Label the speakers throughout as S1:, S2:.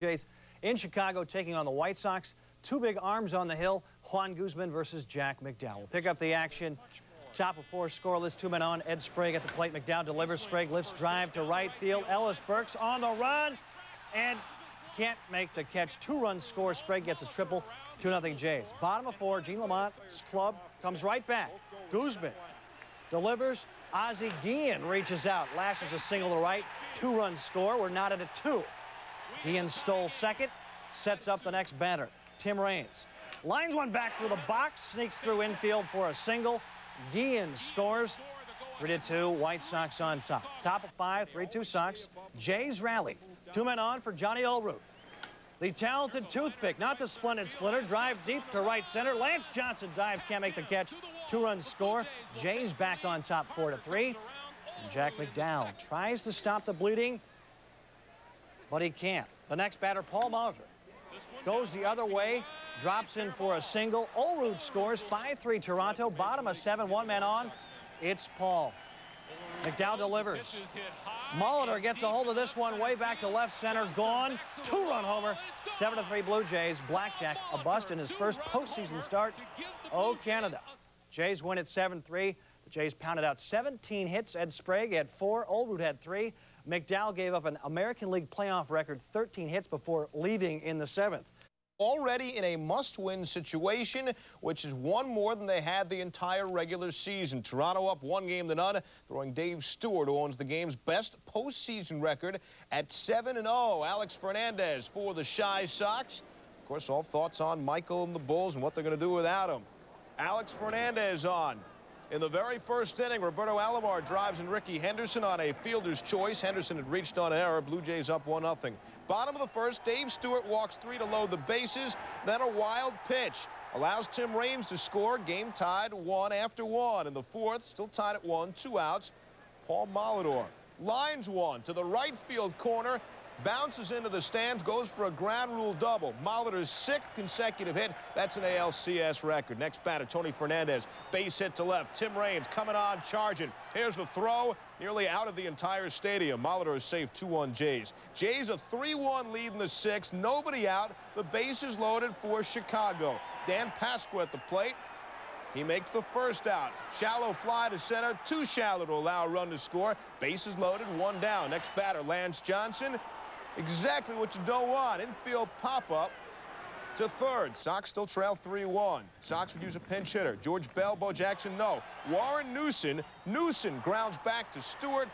S1: Jays in Chicago taking on the White Sox. Two big arms on the hill, Juan Guzman versus Jack McDowell. We'll pick up the action. Top of four scoreless, two men on. Ed Sprague at the plate. McDowell delivers. Sprague lifts drive to right field. Ellis Burks on the run and can't make the catch. Two runs score. Sprague gets a triple. 2 0 Jays. Bottom of four, Gene Lamont's club comes right back. Guzman delivers. Ozzie Guillen reaches out, lashes a single to right. Two runs score. We're not at a two. Guillen installs second, sets up the next batter, Tim Raines. Lines one back through the box, sneaks through infield for a single. Guillen scores. three to two, White Sox on top. Top of five, 3-2 Sox. Jays rally. Two men on for Johnny Olerud. The talented toothpick, not the splendid splinter, drive deep to right center. Lance Johnson dives, can't make the catch. Two runs score. Jays back on top, four to three. And Jack McDowell tries to stop the bleeding but he can't. The next batter, Paul Molitor, goes the other way, drops in for a single. Olerud scores 5-3 Toronto, bottom of seven, one man on. It's Paul. McDowell delivers. Molitor gets a hold of this one way back to left center. Gone. Two-run homer. 7-3 Blue Jays. Blackjack a bust in his first postseason start. Oh, Canada. Jays win at 7-3. The Jays pounded out 17 hits. Ed Sprague had four. Olerud had three. McDowell gave up an American League playoff record 13 hits before leaving in the seventh.
S2: Already in a must-win situation, which is one more than they had the entire regular season. Toronto up one game to none, throwing Dave Stewart, who owns the game's best postseason record at 7-0. Alex Fernandez for the Chi Sox. Of course, all thoughts on Michael and the Bulls and what they're going to do without him. Alex Fernandez on. In the very first inning, Roberto Alomar drives in Rickey Henderson on a fielder's choice. Henderson had reached on an error. Blue Jays up 1-0. Bottom of the first, Dave Stewart walks three to load the bases. Then a wild pitch. Allows Tim Raines to score. Game tied one after one. In the fourth, still tied at one, two outs. Paul Molitor lines one to the right field corner bounces into the stands, goes for a ground rule double. Molitor's sixth consecutive hit. That's an ALCS record. Next batter, Tony Fernandez. Base hit to left. Tim Raines coming on, charging. Here's the throw. Nearly out of the entire stadium. Molitor is safe 2-1 Jays. Jays a 3-1 lead in the sixth. Nobody out. The base is loaded for Chicago. Dan Pasqua at the plate. He makes the first out. Shallow fly to center, too shallow to allow a run to score. Bases loaded, one down. Next batter, Lance Johnson exactly what you don't want. Infield pop-up to third. Sox still trail 3-1. Sox would use a pinch hitter. George Bell, Bo Jackson, no. Warren Newson. Newson grounds back to Stewart.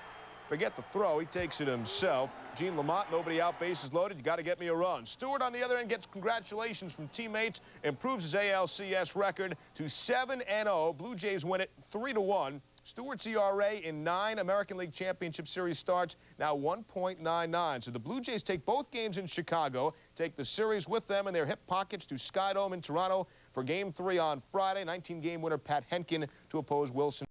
S2: Forget the throw. He takes it himself. Gene Lamont, nobody out, bases loaded. You got to get me a run. Stewart on the other end gets congratulations from teammates, improves his ALCS record to 7-0. Blue Jays win it 3-1. Stewart's ERA in nine American League Championship Series starts, now 1.99. So the Blue Jays take both games in Chicago, take the series with them in their hip pockets to Skydome in Toronto for Game 3 on Friday. 19-game winner Pat Hentgen to oppose Wilson.